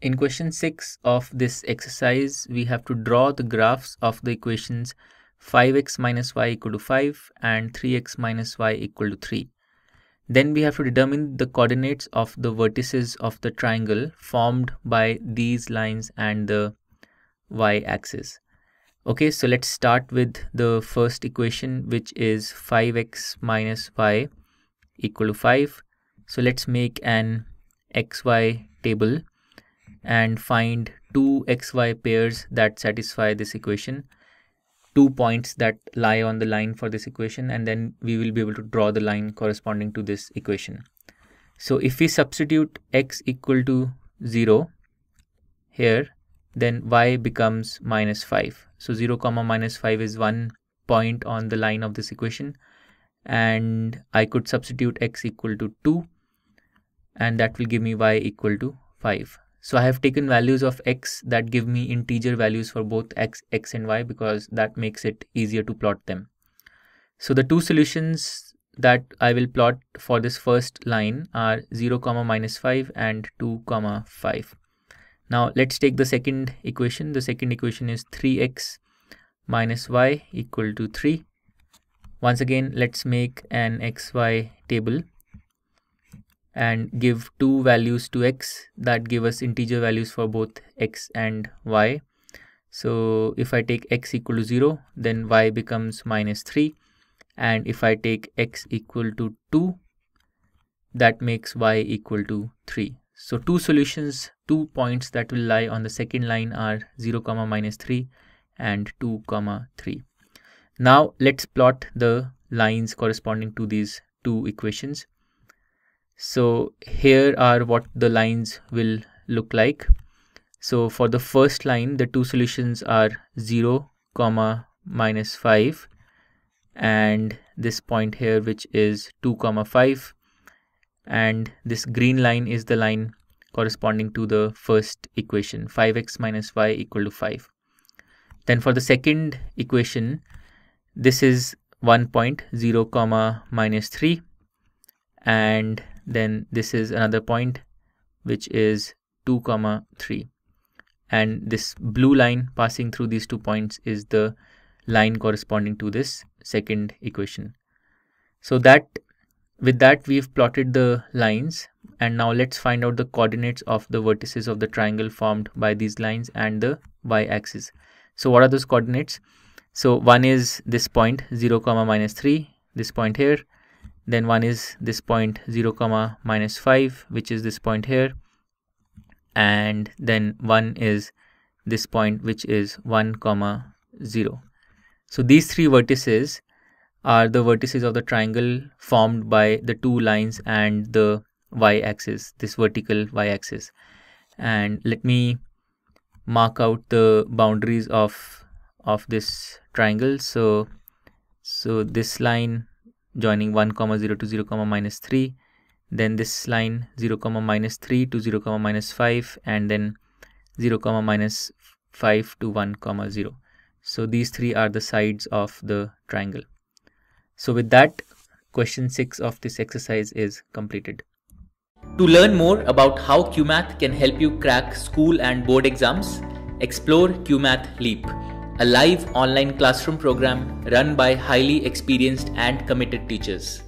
In question 6 of this exercise, we have to draw the graphs of the equations 5x minus y equal to 5 and 3x minus y equal to 3. Then we have to determine the coordinates of the vertices of the triangle formed by these lines and the y-axis. Okay, so let's start with the first equation which is 5x minus y equal to 5. So let's make an xy table and find two xy pairs that satisfy this equation. Two points that lie on the line for this equation and then we will be able to draw the line corresponding to this equation. So if we substitute x equal to 0 here then y becomes minus 5 so 0 comma minus 5 is one point on the line of this equation and I could substitute x equal to 2 and that will give me y equal to 5 so I have taken values of x that give me integer values for both x, x and y because that makes it easier to plot them. So the two solutions that I will plot for this first line are 0 comma minus 5 and 2 comma 5. Now let's take the second equation. The second equation is 3x minus y equal to 3. Once again, let's make an xy table and give two values to x that give us integer values for both x and y. So if I take x equal to 0 then y becomes minus 3 and if I take x equal to 2 that makes y equal to 3. So two solutions, two points that will lie on the second line are 0 comma minus 3 and 2 comma 3. Now let's plot the lines corresponding to these two equations. So here are what the lines will look like. So for the first line, the two solutions are 0, comma minus 5 and this point here which is 2 comma 5 and this green line is the line corresponding to the first equation. 5x minus y equal to 5 then for the second equation this is 1 point 0 comma minus 3 and then this is another point which is 2 comma 3 and this blue line passing through these two points is the line corresponding to this second equation. So that with that we've plotted the lines. And now let's find out the coordinates of the vertices of the triangle formed by these lines and the y-axis. So what are those coordinates? So one is this point 0 comma minus 3 this point here then one is this point 0 comma minus 5 which is this point here. And then one is this point which is 1 comma 0 so these three vertices are the vertices of the triangle formed by the two lines and the y-axis this vertical y-axis. And let me mark out the boundaries of of this triangle. So so this line joining 1 comma 0 to 0 comma minus 3 then this line 0 comma minus 3 to 0 comma minus 5 and then 0 comma minus 5 to 1 comma 0 so these three are the sides of the triangle. So with that question 6 of this exercise is completed. To learn more about how Cuemath can help you crack school and board exams, explore Cuemath Leap a live online classroom program run by highly experienced and committed teachers.